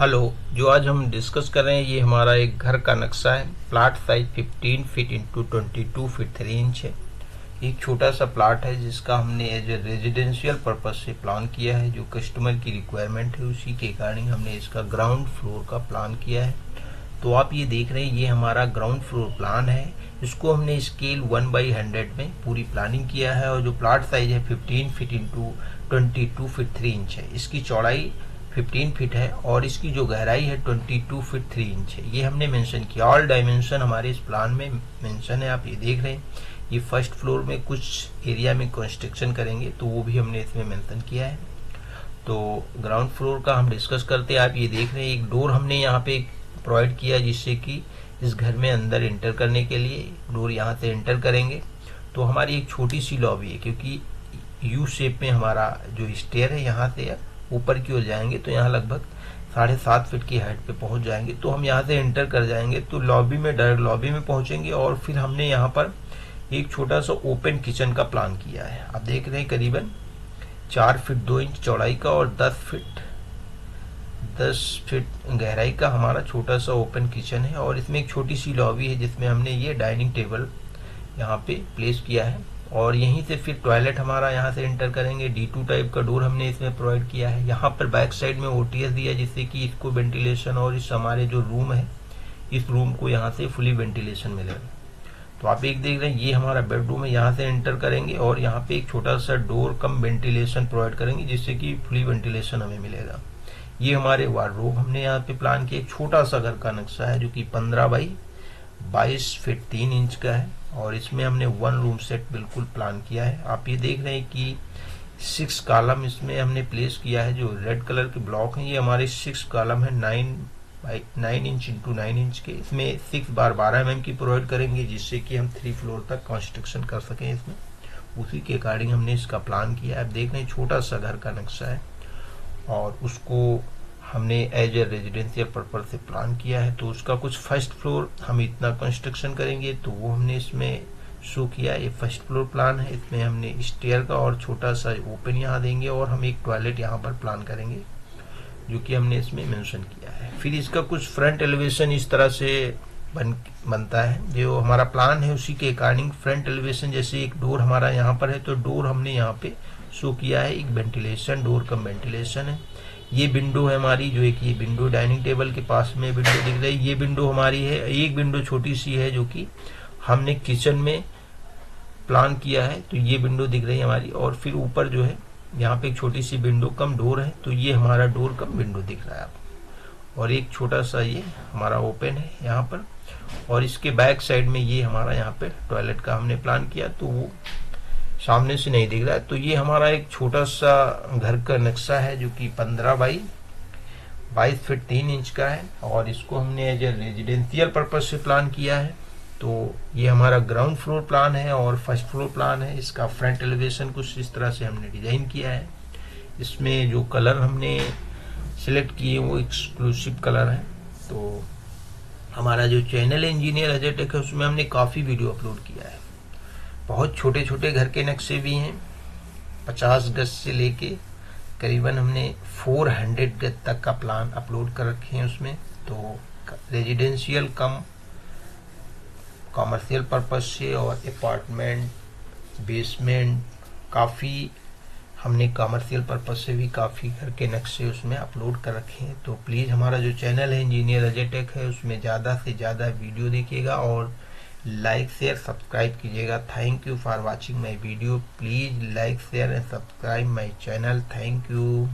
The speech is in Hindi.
हेलो, जो आज हम डिस्कस कर रहे हैं, ये हमारा एक घर का नक्शा है। Plot size 15 feet into twenty feet three inch है। एक छोटा सा प्लाट है, जिसका हमने एज ए रेजिडेंशियल पर्पज से प्लान किया है। जो कस्टमर की रिक्वायरमेंट है, उसी के कारण हमने इसका ग्राउंड फ्लोर का प्लान किया है। तो आप ये देख रहे हैं, ये हमारा ग्राउंड फ्लोर प्लान है। इसको हमने स्केल वन बाई हंड्रेड में पूरी प्लानिंग किया है। और जो प्लाट साइज़ है fifteen feet into twenty two feet three inch है। इसकी चौड़ाई 15 फीट है और इसकी जो गहराई है 22 फीट 3 इंच है। ये हमने मेंशन किया। ऑल डायमेंशन हमारे इस प्लान में मेंशन है, आप ये देख रहे हैं। ये फ़र्स्ट फ्लोर में कुछ एरिया में कंस्ट्रक्शन करेंगे तो वो भी हमने इसमें मेंशन किया है। तो ग्राउंड फ्लोर का हम डिस्कस करते हैं। आप ये देख रहे हैं, एक डोर हमने यहाँ पे प्रोवाइड किया जिससे कि इस घर में अंदर एंटर करने के लिए डोर यहाँ से एंटर करेंगे। तो हमारी एक छोटी सी लॉबी है, क्योंकि यू शेप में हमारा जो स्टेयर है, यहाँ से ऊपर की ओर जाएँगे तो यहाँ लगभग साढ़े सात फीट की हाइट पे पहुँच जाएँगे। तो हम यहाँ से एंटर कर जाएँगे तो लॉबी में डायरेक्ट लॉबी में पहुँचेंगे और फिर हमने यहाँ पर एक छोटा सा ओपन किचन का प्लान किया है। आप देख रहे हैं करीबन चार फीट दो इंच चौड़ाई का और दस फीट दस फीट गहराई का हमारा छोटा सा ओपन किचन है। और इसमें एक छोटी सी लॉबी है जिसमें हमने ये डाइनिंग टेबल यहाँ पे प्लेस किया है। और यहीं से फिर टॉयलेट हमारा यहाँ से इंटर करेंगे। डी टू टाइप का डोर हमने इसमें प्रोवाइड किया है। यहाँ पर बैक साइड में ओटीएस दिया जिससे कि इसको वेंटिलेशन और इस हमारे जो रूम है, इस रूम को यहाँ से फुली वेंटिलेशन मिलेगा तो आप एक देख रहे हैं, ये हमारा बेडरूम है। यहाँ से एंटर करेंगे और यहाँ पे एक छोटा सा डोर कम वेंटिलेशन प्रोवाइड करेंगे, जिससे कि फुली वेंटिलेशन हमें मिलेगा। ये हमारे वार्डरोब हमने यहाँ पे प्लान किया। छोटा सा घर का नक्शा है, जो कि पंद्रह बाई बाईस फीट तीन इंच का है और इसमें हमने वन रूम सेट बिल्कुल प्लान किया है। आप ये देख रहे हैं कि सिक्स कॉलम इसमें हमने प्लेस किया है, जो रेड कलर के ब्लॉक हैं। ये हमारे सिक्स कॉलम है, nine by nine inch into nine inch के। इसमें सिक्स बार बारह एम की प्रोवाइड करेंगे, जिससे कि हम थ्री फ्लोर तक कंस्ट्रक्शन कर सकें इसमें। उसी के अकॉर्डिंग हमने इसका प्लान किया है। आप देख रहे हैं, छोटा सा घर का नक्शा है और उसको हमने एज ए रेजिडेंशियल पर्पज से प्लान किया है तो उसका कुछ फ़र्स्ट फ्लोर हम इतना कंस्ट्रक्शन करेंगे तो वो हमने इसमें शो किया, ये फ़र्स्ट फ्लोर प्लान है। इसमें हमने स्टेयर का और छोटा सा ओपन यहाँ देंगे और हम एक टॉयलेट यहाँ पर प्लान करेंगे, जो कि हमने इसमें मेंशन किया है। फिर इसका कुछ फ्रंट एलिवेशन इस तरह से बन, बनता है। जो हमारा प्लान है, उसी के अकॉर्डिंग फ्रंट एलिवेशन जैसे एक डोर हमारा यहाँ पर है तो डोर हमने यहाँ पे शो किया है। एक वेंटिलेशन डोर कम वेंटिलेशन है। ये विंडो है हमारी, जो एक ये विंडो डाइनिंग टेबल के पास में विंडो दिख रही है। ये विंडो हमारी है, एक विंडो छोटी सी है जो कि हमने किचन में प्लान किया है। तो ये विंडो दिख रही है हमारी और फिर ऊपर जो है, यहाँ पे एक छोटी सी विंडो कम डोर है। तो ये हमारा डोर कम विंडो दिख रहा है आपको और एक छोटा सा ये हमारा ओपन है यहाँ पर। और इसके बैक साइड में ये हमारा यहाँ पे टॉयलेट का हमने प्लान किया तो वो सामने से नहीं दिख रहा है। तो ये हमारा एक छोटा सा घर का नक्शा है जो कि पंद्रह बाई बाईस फीट तीन इंच का है और इसको हमने एज ए रेजिडेंशियल पर्पज से प्लान किया है। तो ये हमारा ग्राउंड फ्लोर प्लान है और फ़र्स्ट फ्लोर प्लान है। इसका फ्रंट एलिवेशन कुछ इस तरह से हमने डिज़ाइन किया है। इसमें जो कलर हमने सिलेक्ट किए वो एक्सक्लूसिव कलर है। तो हमारा जो चैनल इंजीनियर अजय टेक है, उसमें हमने काफ़ी वीडियो अपलोड किया है। बहुत छोटे छोटे घर के नक्शे भी हैं। पचास गज से लेके करीबन हमने 400 गज तक का प्लान अपलोड कर रखे हैं उसमें। तो रेजिडेंशियल कम कॉमर्शियल पर्पज से और अपार्टमेंट बेसमेंट काफ़ी हमने कॉमर्शियल पर्पज से भी काफ़ी घर के नक्शे उसमें अपलोड कर रखे हैं। तो प्लीज़ हमारा जो चैनल है इंजीनियर अजय टेक है, उसमें ज़्यादा से ज़्यादा वीडियो देखिएगा और लाइक शेयर सब्सक्राइब कीजिएगा। Thank you for watching my video please like share and subscribe my channel thank you